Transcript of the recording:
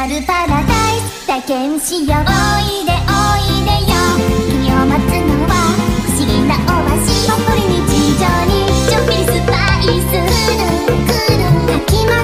ちなるパラダイス体験しよう。おいでおいでよ。君を待つのは不思議なオアシスほっこり日常にちょっぴりスパイス。くるくるかき混